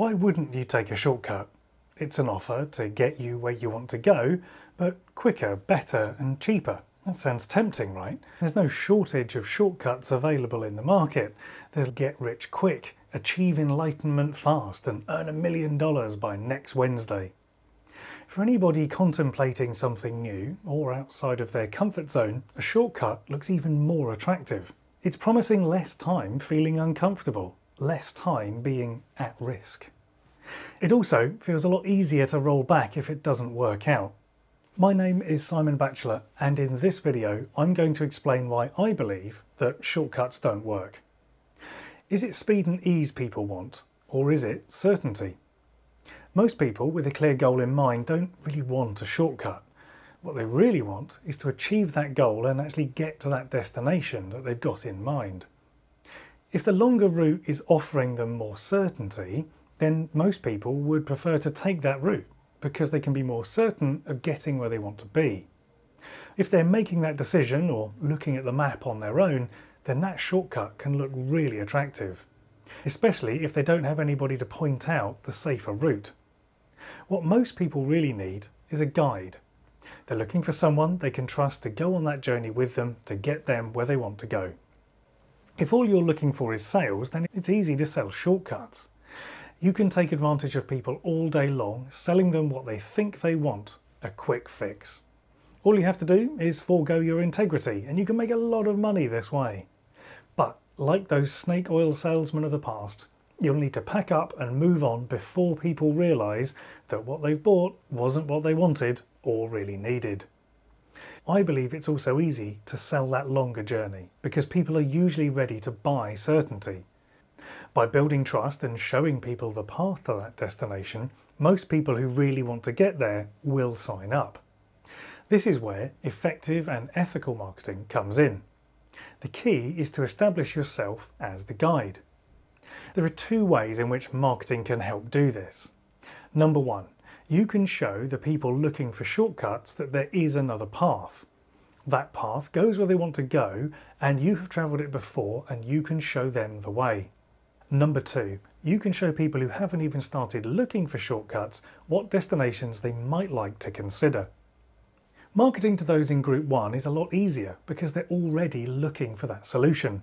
Why wouldn't you take a shortcut? It's an offer to get you where you want to go, but quicker, better and cheaper. That sounds tempting, right? There's no shortage of shortcuts available in the market. There's get rich quick, achieve enlightenment fast and earn a million dollars by next Wednesday. For anybody contemplating something new or outside of their comfort zone, a shortcut looks even more attractive. It's promising less time feeling uncomfortable, less time being at risk. It also feels a lot easier to roll back if it doesn't work out. My name is Simon Batchelar and in this video I'm going to explain why I believe that shortcuts don't work. Is it speed and ease people want or is it certainty? Most people with a clear goal in mind don't really want a shortcut. What they really want is to achieve that goal and actually get to that destination that they've got in mind. If the longer route is offering them more certainty, then most people would prefer to take that route because they can be more certain of getting where they want to be. If they're making that decision or looking at the map on their own, then that shortcut can look really attractive, especially if they don't have anybody to point out the safer route. What most people really need is a guide. They're looking for someone they can trust to go on that journey with them to get them where they want to go. If all you're looking for is sales, then it's easy to sell shortcuts. You can take advantage of people all day long, selling them what they think they want, a quick fix. All you have to do is forego your integrity and you can make a lot of money this way. But like those snake oil salesmen of the past, you'll need to pack up and move on before people realise that what they've bought wasn't what they wanted or really needed. I believe it's also easy to sell that longer journey because people are usually ready to buy certainty. By building trust and showing people the path to that destination, most people who really want to get there will sign up. This is where effective and ethical marketing comes in. The key is to establish yourself as the guide. There are two ways in which marketing can help do this. Number one, you can show the people looking for shortcuts that there is another path. That path goes where they want to go and you have travelled it before and you can show them the way. Number two, you can show people who haven't even started looking for shortcuts what destinations they might like to consider. Marketing to those in Group 1 is a lot easier because they're already looking for that solution.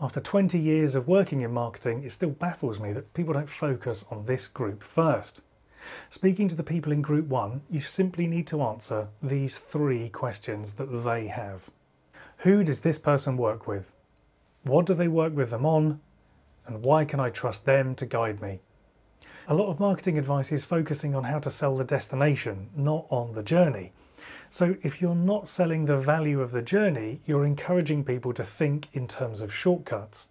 After 20 years of working in marketing, it still baffles me that people don't focus on this group first. Speaking to the people in Group 1, you simply need to answer these three questions that they have. Who does this person work with? What do they work with them on? and why can I trust them to guide me? A lot of marketing advice is focusing on how to sell the destination, not on the journey. So if you're not selling the value of the journey, you're encouraging people to think in terms of shortcuts.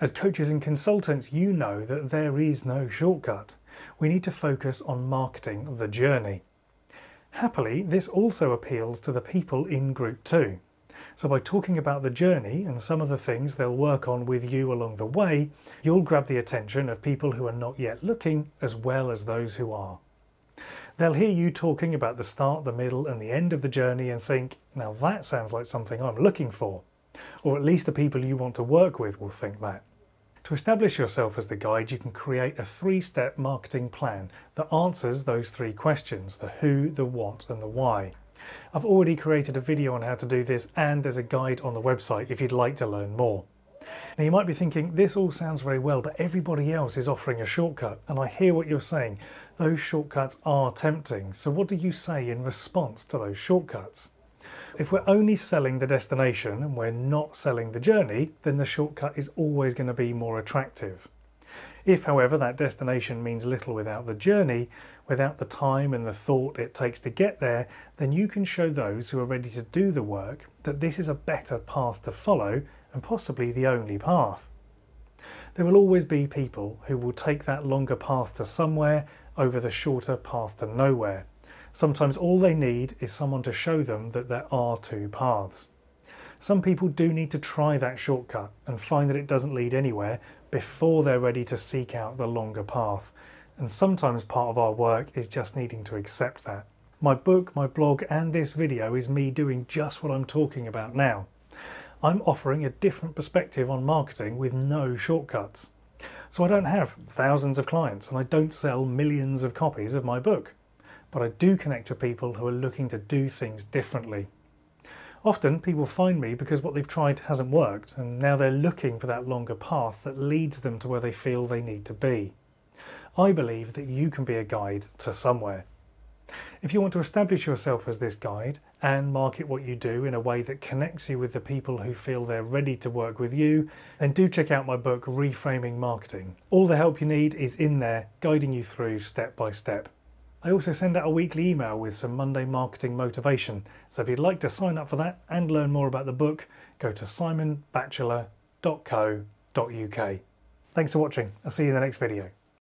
As coaches and consultants, you know that there is no shortcut. We need to focus on marketing the journey. Happily, this also appeals to the people in Group 2. So by talking about the journey and some of the things they'll work on with you along the way, you'll grab the attention of people who are not yet looking as well as those who are. They'll hear you talking about the start, the middle and the end of the journey and think, now that sounds like something I'm looking for. Or at least the people you want to work with will think that. To establish yourself as the guide, you can create a three-step marketing plan that answers those three questions, the who, the what and the why. I've already created a video on how to do this and there's a guide on the website if you'd like to learn more. Now you might be thinking, this all sounds very well, but everybody else is offering a shortcut, and I hear what you're saying. Those shortcuts are tempting, so what do you say in response to those shortcuts? If we're only selling the destination and we're not selling the journey, then the shortcut is always going to be more attractive. If, however, that destination means little without the journey, without the time and the thought it takes to get there, then you can show those who are ready to do the work that this is a better path to follow and possibly the only path. There will always be people who will take that longer path to somewhere over the shorter path to nowhere. Sometimes all they need is someone to show them that there are two paths. Some people do need to try that shortcut and find that it doesn't lead anywhere before they're ready to seek out the longer path. And sometimes part of our work is just needing to accept that. My book, my blog and this video is me doing just what I'm talking about now. I'm offering a different perspective on marketing with no shortcuts. So I don't have thousands of clients and I don't sell millions of copies of my book. But I do connect with people who are looking to do things differently. Often people find me because what they've tried hasn't worked and now they're looking for that longer path that leads them to where they feel they need to be. I believe that you can be a guide to somewhere. If you want to establish yourself as this guide and market what you do in a way that connects you with the people who feel they're ready to work with you, then do check out my book Reframing Marketing. All the help you need is in there, guiding you through step by step. I also send out a weekly email with some Monday marketing motivation. So if you'd like to sign up for that and learn more about the book, go to simonbatchelar.co.uk. Thanks for watching. I'll see you in the next video.